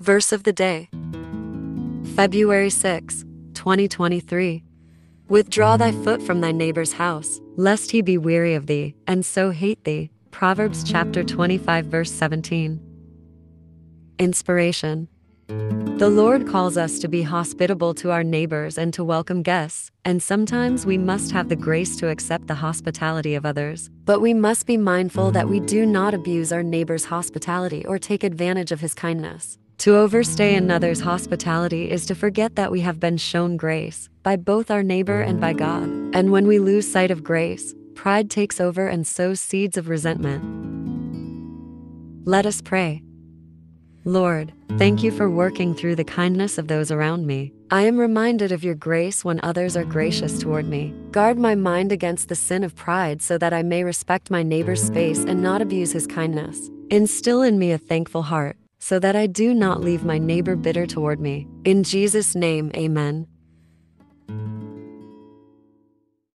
Verse of the day February 6, 2023. Withdraw thy foot from thy neighbor's house, lest he be weary of thee, and so hate thee. Proverbs chapter 25, verse 17. Inspiration The Lord calls us to be hospitable to our neighbors and to welcome guests, and sometimes we must have the grace to accept the hospitality of others. But we must be mindful that we do not abuse our neighbor's hospitality or take advantage of his kindness. To overstay another's hospitality is to forget that we have been shown grace by both our neighbor and by God. And when we lose sight of grace, pride takes over and sows seeds of resentment. Let us pray. Lord, thank you for working through the kindness of those around me. I am reminded of your grace when others are gracious toward me. Guard my mind against the sin of pride so that I may respect my neighbor's space and not abuse his kindness. Instill in me a thankful heart so that I do not leave my neighbor bitter toward me. In Jesus' name, amen.